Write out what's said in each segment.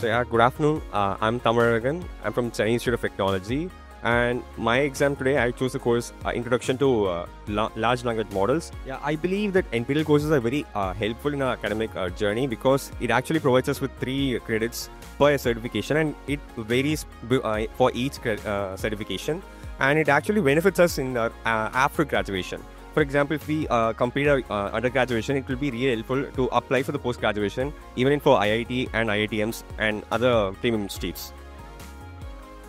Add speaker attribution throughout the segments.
Speaker 1: So yeah, good afternoon. Uh, I'm Tamaragan. I'm from Chennai Institute of Technology. And my exam today, I chose the course uh, Introduction to uh, La- Large Language Models. Yeah, I believe that NPTEL courses are very helpful in our academic journey because it actually provides us with three credits per certification and it varies for each certification and it actually benefits us in our, after graduation. For example, if we uh, complete our uh, undergraduation, it will be really helpful to apply for the post graduation, even for IIT and IITMs and other premium institutes.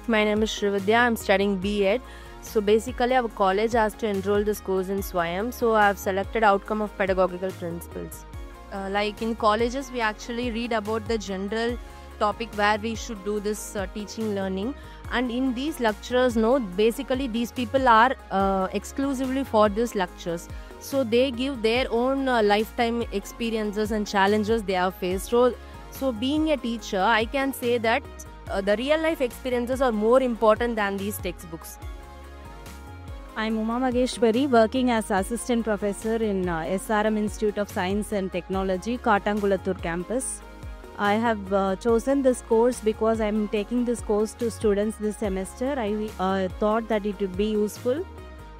Speaker 2: My name is Shrividya. I'm studying B.Ed. So basically, our college has to enroll this course in SWAYAM. So I've selected outcome of pedagogical principles. Uh, like in colleges, we actually read about the general topic where we should do this uh, teaching learning. And in these lectures no basically these people are uh, exclusively for these lectures. So they give their own uh, lifetime experiences and challenges they have faced. So so being a teacher i can say that uh, the real life experiences are more important than these textbooks.
Speaker 3: I'm Uma Mageshwari, working as assistant professor in uh, SRM Institute of Science and Technology, Kattankulathur campus. I have uh, chosen this course because I'm taking this course to students this semester. I uh, thought that it would be useful.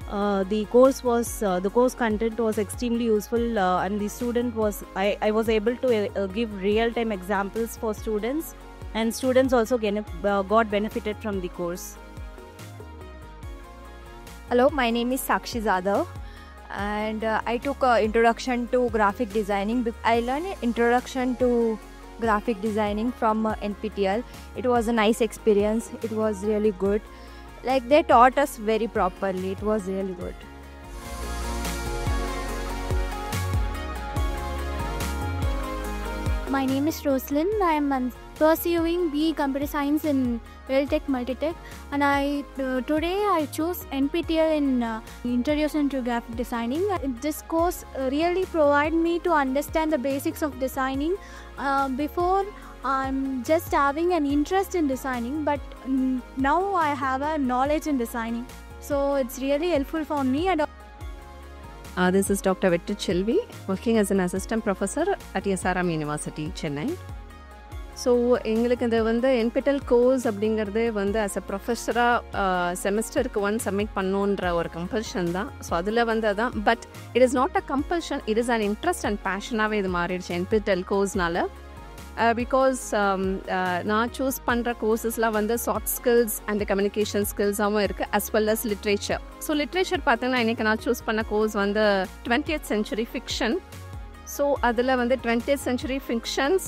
Speaker 3: Uh, the course was uh, the course content was extremely useful, uh, and the student was I, I was able to uh, give real time examples for students, and students also uh, got benefited from the course.
Speaker 4: Hello, my name is Sakshi Zadav and I took uh, introduction to graphic designing. I learned introduction to graphic designing from uh, NPTEL. It was a nice experience. It was really good. Like they taught us very properly. It was really good.
Speaker 5: My name is Roslyn. I am pursuing BE Computer Science in Realtech Multitech, and I uh, today I chose NPTEL in uh, Introduction to Graphic Designing. Uh, This course uh, really provide me to understand the basics of designing. Uh, before I'm just having an interest in designing, but mm, now I have a knowledge in designing. So it's really helpful for me and
Speaker 6: Uh, this is Dr. Vettu Chelvi, working as an assistant professor at SRM University, Chennai. So எங்களுக்கு இந்த வந்து NPTEL course அப்படிங்கிறது வந்து as a ப்ரொஃபஸராக செமஸ்டருக்கு one submit பண்ணுன்ற ஒரு compulsion தான். ஸோ அதில் வந்து அதான் but it is not a compulsion it is an interest and பேஷனாகவே இது மாறிடுச்சு என்பிட்டல் கோர்ஸ்னால பிகாஸ் நான் சூஸ் பண்ணுற கோர்சஸ்லாம் வந்து சாஃப்ட் ஸ்கில்ஸ் அண்ட் கம்யூனிகேஷன் ஸ்கில்ஸாகவும் இருக்குது as well as literature so literature பார்த்தீங்கன்னா இன்றைக்கி நான் சூஸ் பண்ண கோர்ஸ் வந்து டுவெண்ட்டியத் சென்ச்சுரி ஃபிக்ஷன் ஸோ அதில் வந்து twentieth century fictions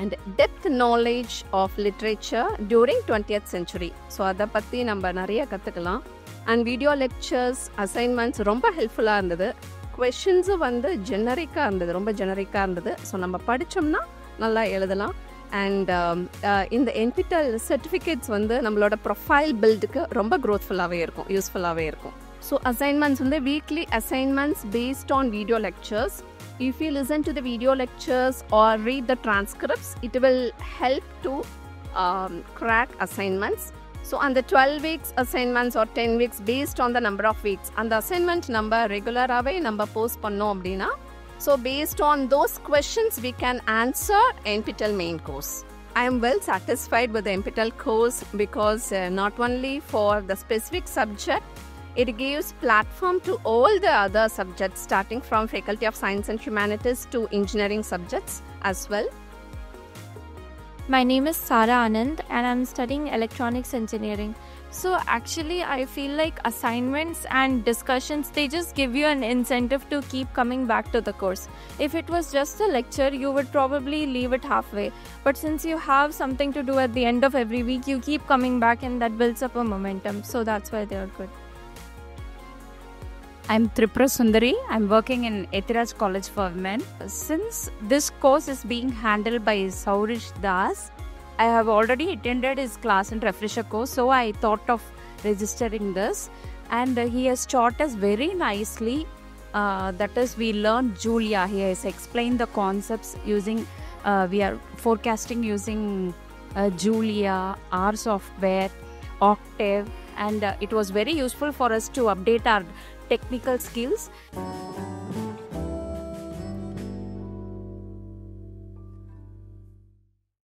Speaker 6: and depth knowledge of literature during twentieth century so அதை பற்றி நம்ம நிறைய கற்றுக்கலாம் அண்ட் வீடியோ லெக்சர்ஸ் அசைன்மெண்ட்ஸ் ரொம்ப ஹெல்ப்ஃபுல்லாக இருந்தது. கொஷின்ஸும் வந்து ஜெனரிக்காக இருந்தது ரொம்ப ஜெனரிக்காக இருந்தது. ஸோ நம்ம படித்தோம்னா நல்லா எழுதலாம். அண்ட் um, uh, இந்த என்பிட்டல் சர்டிஃபிகேட்ஸ் வந்து நம்மளோட ப்ரொஃபைல் பில்டுக்கு ரொம்ப க்ரோத்ஃபுல்லாகவே இருக்கும் யூஸ்ஃபுல்லாகவே இருக்கும். ஸோ அசைன்மெண்ட்ஸ் வந்து weekly assignments based on video lectures if you listen to the video lectures or read the transcripts it will help to um, crack assignments so on the 12 weeks assignments or 10 weeks based on the number of weeks அந்த assignment நம்ம ரெகுலராகவே நம்ம post பண்ணோம் அப்படின்னா so based on those questions we can answer NPTEL main course I am well satisfied with the NPTEL course because uh, not only for the specific subject it gives platform to all the other subjects starting from faculty of science and humanities to engineering subjects as well
Speaker 7: My name is Sara Anand and I'm studying electronics engineering. So actually I feel like assignments and discussions they just give you an incentive to keep coming back to the course. If it was just a lecture you would probably leave it halfway. But since you have something to do at the end of every week you keep coming back and that builds up a momentum. So that's why they are good.
Speaker 8: I'm Tripura Sundari. I'm working in Ethiraj College for Women. Since this course is being handled by Sourish Das, I have already attended his class and refresher course, so I thought of registering this. And he has taught us very nicely. Uh, that is, we learned Julia. He has explained the concepts using, uh, we are forecasting using uh, Julia, R software, Octave, and uh, it was very useful for us to update our technical skills.